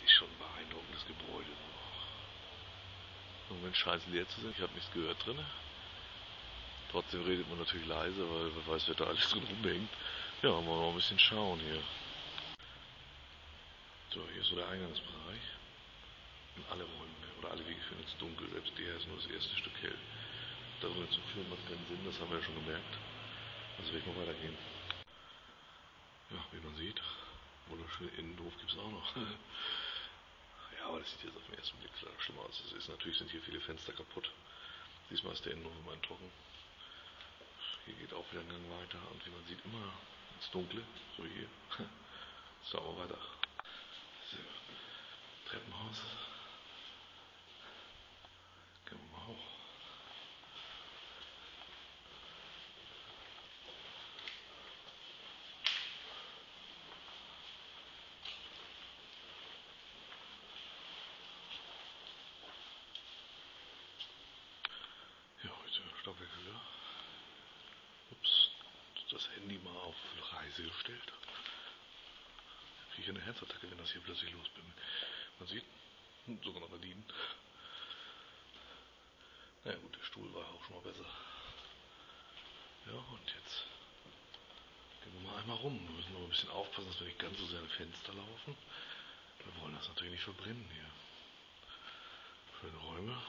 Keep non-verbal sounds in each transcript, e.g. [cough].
es ist schon ein beeindruckendes Gebäude. Moment scheint es leer zu sein. Ich habe nichts gehört drin. Trotzdem redet man natürlich leise, weil wer weiß, wer da alles drin rumhängt. Ja, mal ein bisschen schauen hier. So, hier ist so der Eingangsbereich. Und alle Räume, ne, oder alle Wege führen ins Dunkel. Selbst der ist nur das erste Stück hell. Darüber zu führen macht keinen Sinn, das haben wir ja schon gemerkt. Also werde ich mal weitergehen. Ja, wie man sieht, wunderschönen Innenhof gibt es auch noch. [laughs] ja, aber das sieht jetzt auf den ersten Blick klar schlimmer aus. Es ist natürlich sind hier viele Fenster kaputt. Diesmal ist der Innenhof trocken. Hier geht auch wieder ein Gang weiter und wie man sieht immer ins Dunkle, so hier. [laughs] So, aber weiter. So, Treppenhaus. Gehen wir mal hoch. Ja, heute Stockwerk höher. Ups, das Handy mal auf Gestellt. Ich kriege eine Herzattacke, wenn das hier plötzlich los bin. Man sieht, sogar noch Gardinen. Na ja, gut, der Stuhl war auch schon mal besser. Ja, und jetzt gehen wir mal einmal rum. Wir müssen noch ein bisschen aufpassen, dass wir nicht ganz so sehr an Fenster laufen. Wir wollen das natürlich nicht verbrennen hier. Schöne Räume.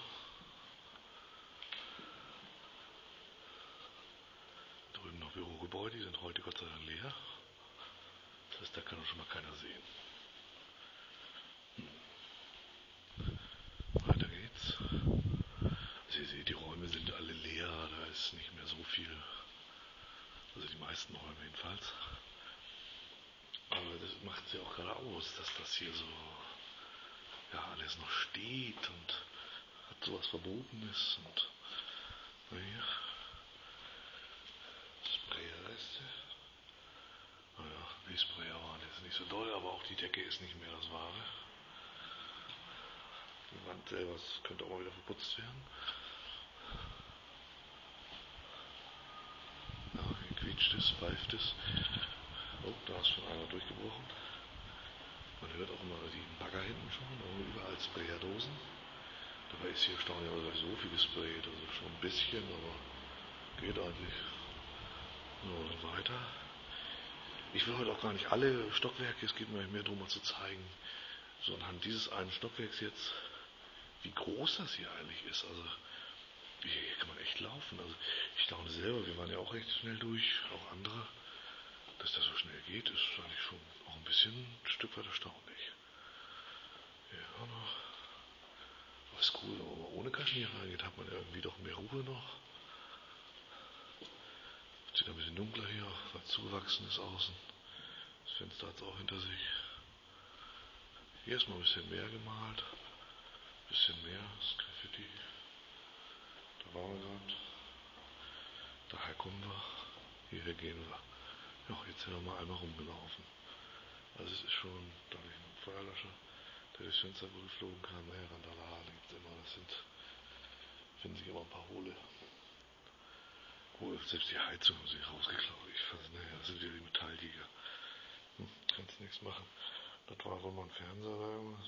Drüben noch Bürogebäude, die sind heute Gott sei Dank leer. Heißt, da kann uns schon mal keiner sehen. Hm. Weiter geht's. Also ihr seht, die Räume sind alle leer, da ist nicht mehr so viel. Also die meisten Räume jedenfalls. Aber das macht es ja auch gerade aus, dass das hier so ja alles noch steht und hat sowas Verbotenes und naja. Sprayerreste. Naja, die Sprayer waren jetzt nicht so doll, aber auch die Decke ist nicht mehr das Wahre. Die Wand selber könnte auch mal wieder verputzt werden. Ja, hier quietscht es, pfeift es. Oh, da ist schon einer durchgebrochen. Man hört auch immer die Bagger hinten schon, überall Sprayerdosen. Dabei ist hier erstaunlicherweise so viel gesprayt, also schon ein bisschen, aber geht eigentlich. Dann weiter. Ich will heute auch gar nicht alle Stockwerke, es geht mir mehr darum, mal zu zeigen, so anhand dieses einen Stockwerks jetzt, wie groß das hier eigentlich ist. Also, hier kann man echt laufen. Also, ich staune selber, wir waren ja auch recht schnell durch, auch andere. Dass das so schnell geht, ist eigentlich schon auch ein bisschen ein Stück weit erstaunlich. Ja, noch. Aber ist cool, wenn man ohne Kaschmir reingeht, hat man irgendwie doch mehr Ruhe noch. Sieht ein bisschen dunkler hier, weil zugewachsen ist außen. Das Fenster hat es auch hinter sich. Hier ist mal ein bisschen mehr gemalt. Ein bisschen mehr, das Graffiti. Da waren wir gerade. Daher kommen wir. Hierher gehen wir. Ja, jetzt sind wir mal einmal rumgelaufen. Also es ist schon, da habe ich einen Feuerlöscher, der durchs Fenster geflogen kam. Naja, Randalade gibt es immer. Das sind, finden sich immer ein paar Hohle. Oh, selbst die Heizung haben sie rausgeklaut. Ich weiß, naja, das sind wieder die Metalljäger. Hm, kannst nichts machen. Das war wohl mal ein Fernseher oder irgendwas.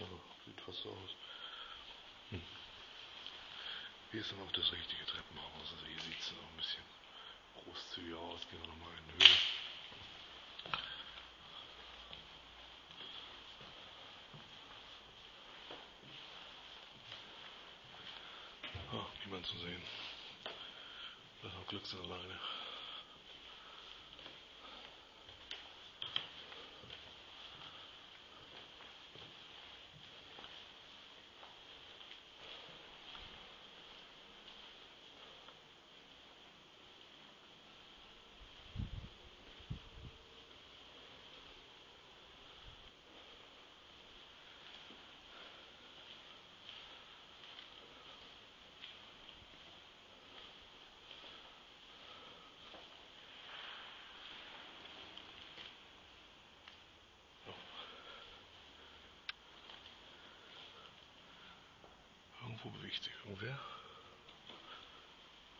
Ja, sieht fast so aus. Hm. Hier ist dann auch das richtige Treppenhaus. Also hier sieht es noch ein bisschen großzügiger aus. Gehen wir nochmal in Höhe. Ah, niemand zu sehen. Das ist auch Berufsbesichtigung wäre.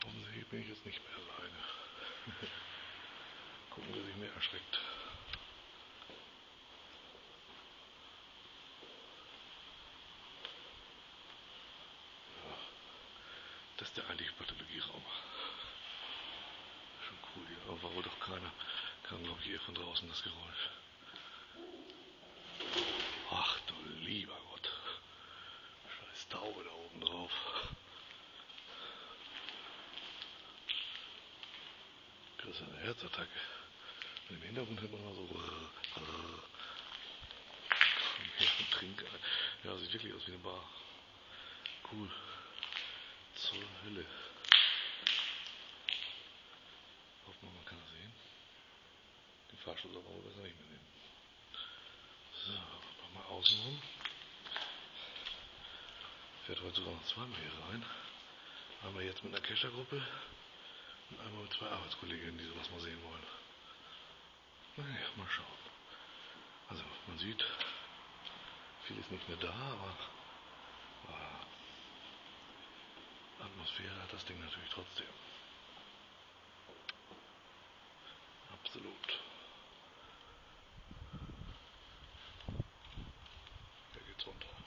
Offensichtlich bin ich jetzt nicht mehr alleine. [laughs] Gucken, wer sich mehr erschreckt. Das ist der eigentliche Pathologieraum. Schon cool hier, aber war wohl doch keiner. Kam, glaube ich, eher von draußen das Geräusch. Herzattacke. Und im Hintergrund hört man immer so. Und trink. Ja, sieht wirklich aus wie eine Bar. Cool. Zur Hölle. Hoffen wir, man kann das sehen. Den Fahrstuhl soll man besser nicht mehr nehmen. So, nochmal außenrum. Fährt heute sogar noch zweimal hier rein. Einmal jetzt mit einer Keschergruppe und zwei Arbeitskolleginnen, die sowas mal sehen wollen. Naja, mal schauen. Also, man sieht, viel ist nicht mehr da, aber, aber Atmosphäre hat das Ding natürlich trotzdem. Absolut. Hier geht's runter.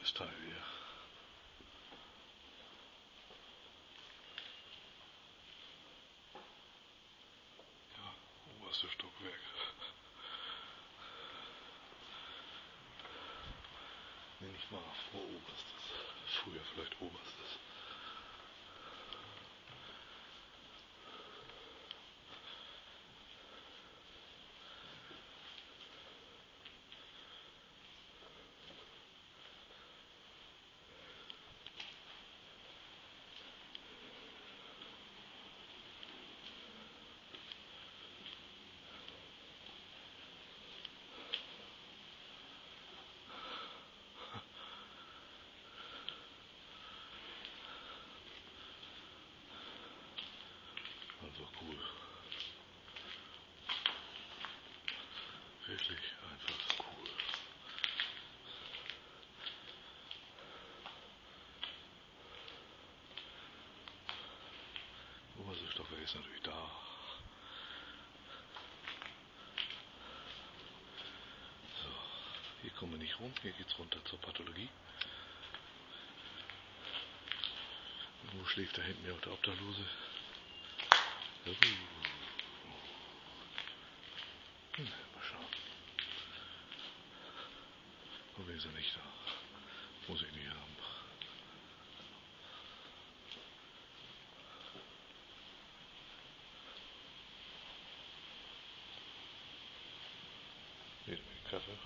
Cooles Teil hier. Ja, oberste Stockwerk. Nee, nicht mal voroberstes. Früher vielleicht oberstes. Einfach cool. Wirklich einfach cool. Ist natürlich da. So, hier kommen wir nicht rum, hier geht's runter zur Pathologie. Wo schläft da hinten ja auch der Obdachlose? Hm, mal schauen. Hoffentlich ist er nicht da. Muss ich nicht haben. Wieder mit Kaffee.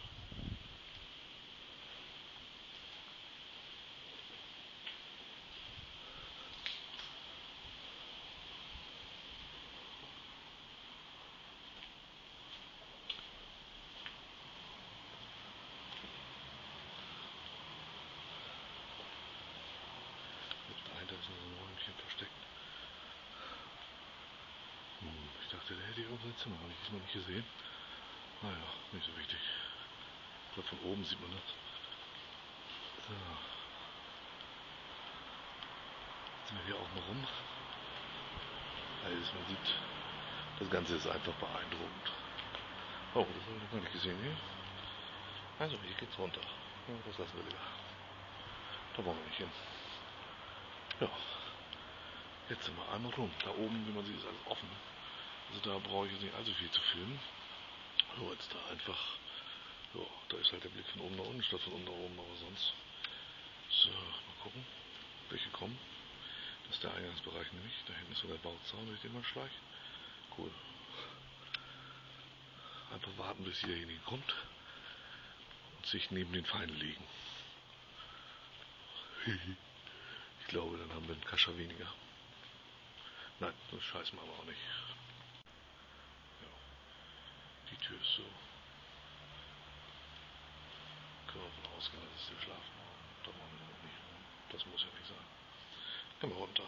Dahinter ist noch so ein Räumchen versteckt. Hm, ich dachte, der hätte hier irgendwo sein Zimmer, habe ich diesmal nicht gesehen. Naja, nicht so wichtig. Ich glaube, von oben sieht man das. So. Jetzt sind wir hier außen rum. Also man sieht, das Ganze ist einfach beeindruckend. Oh, das habe ich noch gar nicht gesehen hier. Also, hier geht's runter. Das lassen wir lieber. Da wollen wir nicht hin. Ja, jetzt sind wir einmal rum. Da oben, wie man sieht, ist alles offen. Also da brauche ich jetzt nicht allzu viel zu filmen. So, jetzt da einfach, ja, da ist halt der Blick von oben nach unten statt von unten nach oben, aber sonst. So, mal gucken, welche kommen. Das ist der Eingangsbereich nämlich. Da hinten ist so der Bauzaun, durch den man schleicht. Cool. Einfach warten, bis derjenige kommt und sich neben den Feind legen. [laughs] Ich glaube, dann haben wir einen Kascha weniger. Nein, so Scheiß machen wir auch nicht. Tür ist so. Können wir davon ausgehen, dass es der Schlafraum. Da wollen wir nicht. Das muss ja nicht sein. Wir runter.